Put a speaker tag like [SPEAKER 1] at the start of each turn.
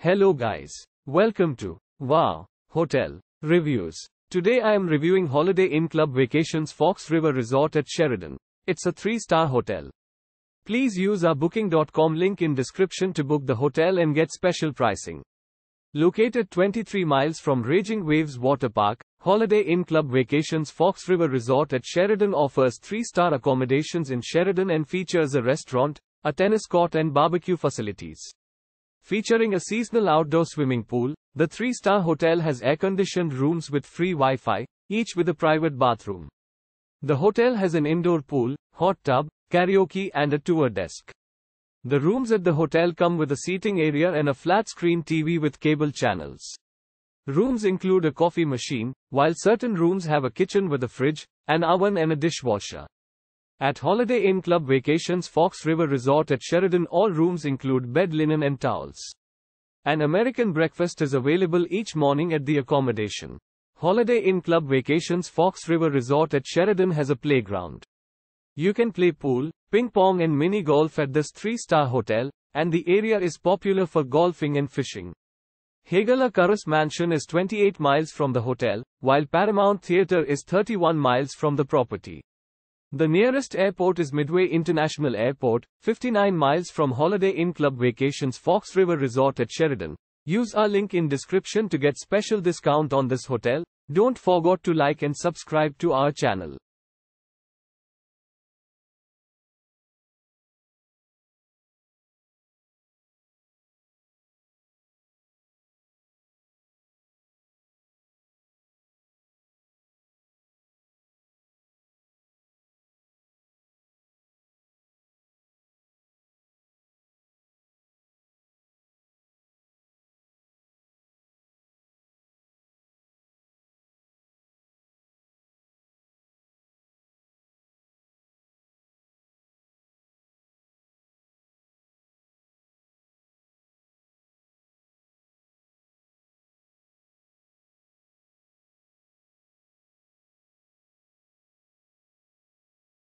[SPEAKER 1] Hello guys. Welcome to Wow Hotel Reviews. Today I am reviewing Holiday Inn Club Vacations Fox River Resort at Sheridan. It's a 3-star hotel. Please use our booking.com link in description to book the hotel and get special pricing. Located 23 miles from Raging Waves Water Park, Holiday Inn Club Vacations Fox River Resort at Sheridan offers 3-star accommodations in Sheridan and features a restaurant, a tennis court and barbecue facilities. Featuring a seasonal outdoor swimming pool, the three-star hotel has air-conditioned rooms with free Wi-Fi, each with a private bathroom. The hotel has an indoor pool, hot tub, karaoke and a tour desk. The rooms at the hotel come with a seating area and a flat-screen TV with cable channels. Rooms include a coffee machine, while certain rooms have a kitchen with a fridge, an oven and a dishwasher. At Holiday Inn Club Vacations Fox River Resort at Sheridan all rooms include bed linen and towels. An American breakfast is available each morning at the accommodation. Holiday Inn Club Vacations Fox River Resort at Sheridan has a playground. You can play pool, ping pong and mini golf at this 3-star hotel, and the area is popular for golfing and fishing. Hegeler Carus Mansion is 28 miles from the hotel, while Paramount Theatre is 31 miles from the property. The nearest airport is Midway International Airport, 59 miles from Holiday Inn Club Vacations Fox River Resort at Sheridan. Use our link in description to get special discount on this hotel. Don't forget to like and subscribe to our channel.